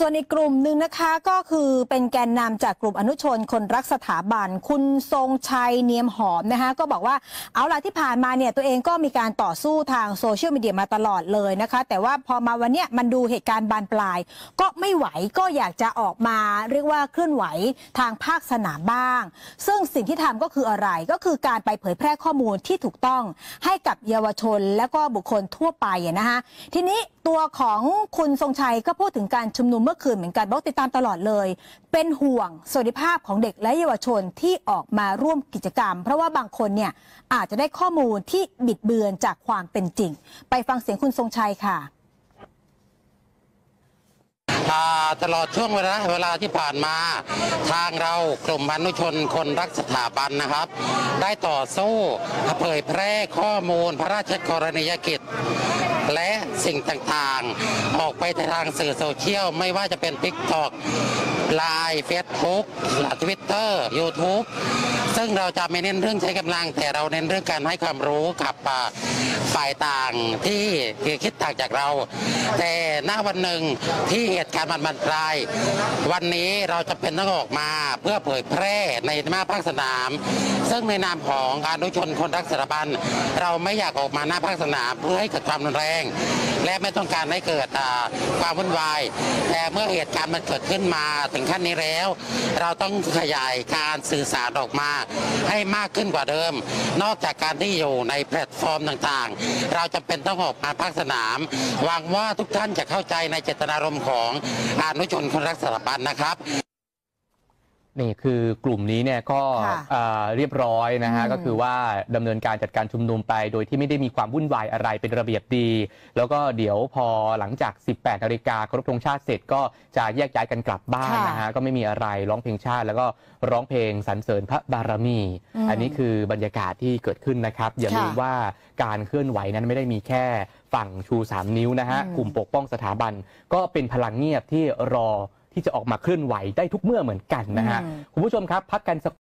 ส่วนอีกกลุ่มหนึ่งนะคะก็คือเป็นแกนนำจากกลุ่มอนุชนคนรักสถาบัน คุณทรงชัยเนียมหอมนะคะก็บอกว่าเอาล่ะที่ผ่านมาเนี่ยตัวเองก็มีการต่อสู้ทางโซเชียลมีเดียมาตลอดเลยนะคะ แต่ว่าพอมาวันเนี้ยมันดูเหตุการณ์บานปลาย ก็ไม่ไหวก็อยากจะออกมาเรียกว่าเคลื่อนไหวทางภาคสนามบ้าง ซึ่งสิ่งที่ทำก็คืออะไรก็คือการไปเผยแพร่ข้อมูลที่ถูกต้องให้กับเยาวชนและก็บุคคลทั่วไปนะคะทีนี้ตัวของคุณทรงชัยก็พูดถึงการชุมนุมเมื่อคืนเหมือนกันบอกติดตามตลอดเลย เป็นห่วงสวัสดิภาพของเด็กและเยาวชนที่ออกมาร่วมกิจกรรม เพราะว่าบางคนเนี่ยอาจจะได้ข้อมูลที่บิดเบือนจากความเป็นจริง ไปฟังเสียงคุณทรงชัยค่ะตลอดช่วงเวลาเวลาที่ผ่านมา ทางเรากลุ่มอนุชนคนรักสถาบันนะครับ ได้ต่อสู้เผยแพร่ข้อมูลพระราชกรณียกิจ และ สิ่งต่างๆ ออกไปทางสื่อโซเชียล ไม่ว่าจะเป็น TikTok ไลน์เฟซบุ๊กทวิตเตอร์ยูทูบซึ่งเราจะไม่เน้นเรื่องใช้กำลัง แต่เราเน้นเรื่องการให้ความรู้กับฝ่ายต่างที่คิดต่างจากเรา แต่ณวันหนึ่งที่เหตุการณ์มันบานปลาย วันนี้เราจำเป็นต้องออกมาเพื่อเผยแพร่ในหน้าภาคสนาม ซึ่งในนามของอนุชนคนรักสถาบัน เราไม่อยากออกมาหน้าภาคสนามเพื่อให้เกิดความรุนแรงและไม่ต้องการให้เกิดความวุ่นวาย แต่เมื่อเหตุการณ์มันเกิดขึ้นมาถึงขั้นนี้แล้ว เราต้องขยายการสื่อสารออกมาให้มากขึ้นกว่าเดิม นอกจากการที่อยู่ในแพลตฟอร์มต่างๆ เราจะเป็นต้องออกมาภาคสนามหวังว่าทุกท่านจะเข้าใจในเจตนารมณ์ของอนุชนคนรักสถาบันนะครับ นี่คือกลุ่มนี้เนี่ยก็ค่ะเอ่อเรียบร้อยนะฮะอืมก็คือว่าดำเนินการจัดการชุมนุมไป โดยที่ไม่ได้มีความวุ่นวายอะไรเป็นระเบียบดี แล้วก็เดี๋ยวพอหลังจาก 18นาฬิกาเคารพธงชาติเสร็จก็จะแยกย้ายกันกลับบ้านค่ะนะฮะก็ไม่มีอะไรร้องเพลงชาติ แล้วก็ร้องเพลงสรรเสริญพระบารมีอืมอันนี้คือบรรยากาศที่เกิดขึ้นนะครับ อย่าค่ะลืมว่าการเคลื่อนไหวนั้นไม่ได้มีแค่ฝั่งชู 3 นิ้วนะฮะอืมกลุ่มปกป้องสถาบันก็เป็นพลังเงียบที่รอ ที่จะออกมาเคลื่อนไหวได้ทุกเมื่อเหมือนกันนะฮะอืมคุณผู้ชมครับพักกันสัก